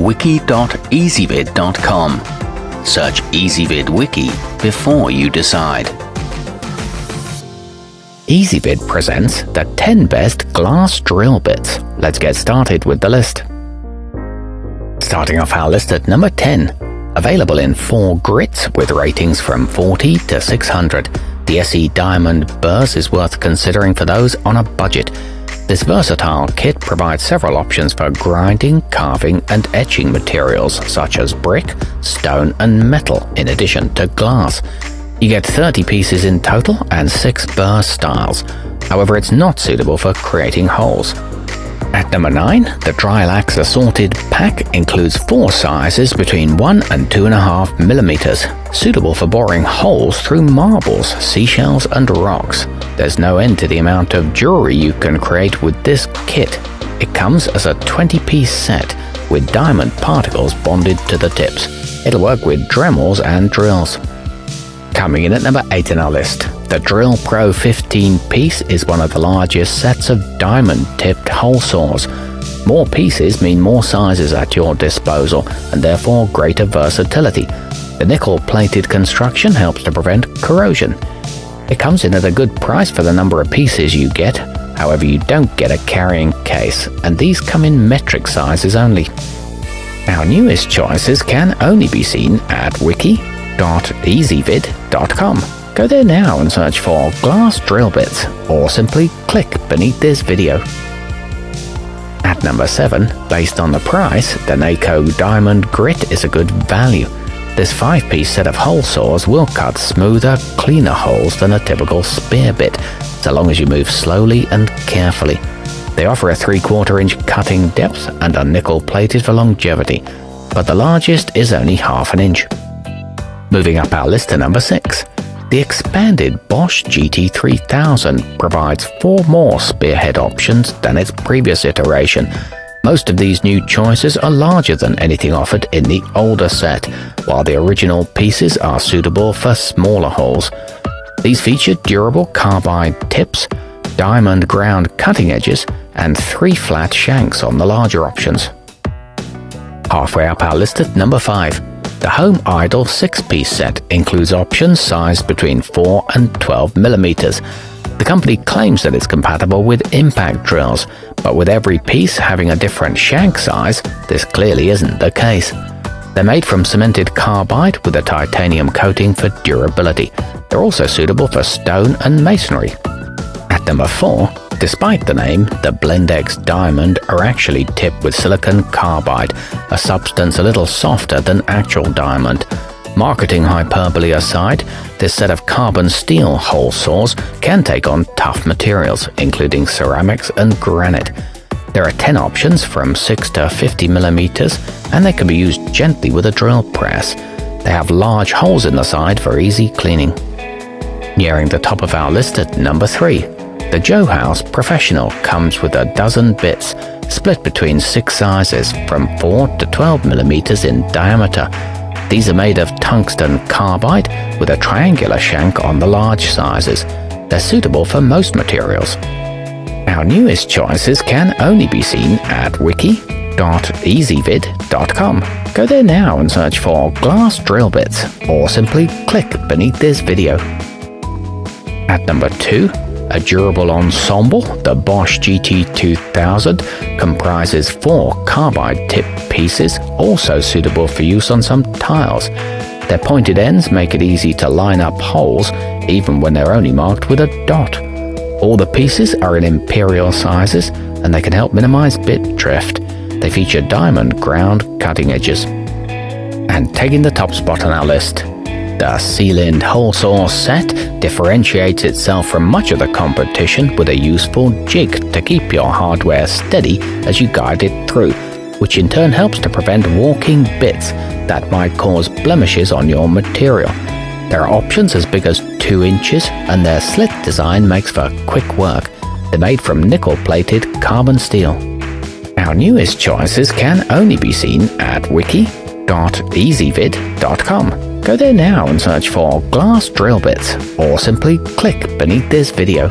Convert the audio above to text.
wiki.ezvid.com. Search Ezvid Wiki before you decide. Ezvid presents the 10 best glass drill bits. Let's get started with the list. Starting off our list at number 10. Available in four grits with ratings from 40 to 600. The SE Diamond burrs is worth considering for those on a budget. This versatile kit provides several options for grinding, carving, and etching materials such as brick, stone, and metal, in addition to glass. You get 30 pieces in total and 6 burr styles. However, it's not suitable for creating holes. At number 9, the Drilax Assorted Pack includes four sizes between 1 and 2.5 millimeters, suitable for boring holes through marbles, seashells, and rocks. There's no end to the amount of jewelry you can create with this kit. It comes as a 20 piece set with diamond particles bonded to the tips. It'll work with Dremels and drills. Coming in at number 8 in our list, the DrillPro 15 piece is one of the largest sets of diamond-tipped hole saws. More pieces mean more sizes at your disposal, and therefore greater versatility. The nickel-plated construction helps to prevent corrosion. It comes in at a good price for the number of pieces you get, however you don't get a carrying case, and these come in metric sizes only. Our newest choices can only be seen at wiki www.ezvid.com. Go there now and search for glass drill bits or simply click beneath this video. At number 7, based on the price, the Neiko Diamond Grit is a good value. This 5-piece set of hole saws will cut smoother, cleaner holes than a typical spear bit, so long as you move slowly and carefully. They offer a 3 quarter inch cutting depth and are nickel plated for longevity, but the largest is only half an inch. Moving up our list to number 6. The expanded Bosch GT3000 provides four more spearhead options than its previous iteration. Most of these new choices are larger than anything offered in the older set, while the original pieces are suitable for smaller holes. These feature durable carbide tips, diamond ground cutting edges, and three flat shanks on the larger options. Halfway up our list at number 5. The Homeidol 6-piece set includes options sized between 4 and 12 millimeters. The company claims that it's compatible with impact drills, but with every piece having a different shank size, this clearly isn't the case. They're made from cemented carbide with a titanium coating for durability. They're also suitable for stone and masonry. At number 4, Despite the name, the BlendX Diamond are actually tipped with silicon carbide, a substance a little softer than actual diamond. Marketing hyperbole aside, this set of carbon steel hole saws can take on tough materials, including ceramics and granite. There are 10 options from 6 to 50 millimeters, and they can be used gently with a drill press. They have large holes in the side for easy cleaning. Nearing the top of our list at number 3, the Johouse Professional comes with a dozen bits, split between six sizes from 4 to 12 millimeters in diameter. These are made of tungsten carbide with a triangular shank on the large sizes. They're suitable for most materials. Our newest choices can only be seen at wiki.ezvid.com. Go there now and search for glass drill bits or simply click beneath this video. At number 2, a durable ensemble, the Bosch GT2000 comprises four carbide tip pieces, also suitable for use on some tiles. Their pointed ends make it easy to line up holes, even when they're only marked with a dot. All the pieces are in imperial sizes, and they can help minimize bit drift. They feature diamond ground cutting edges. And taking the top spot on our list the Celynd Hole Saw set differentiates itself from much of the competition with a useful jig to keep your hardware steady as you guide it through, which in turn helps to prevent walking bits that might cause blemishes on your material. There are options as big as 2 inches, and their slit design makes for quick work. They're made from nickel-plated carbon steel. Our newest choices can only be seen at wiki.ezvid.com. Go there now and search for glass drill bits or simply click beneath this video.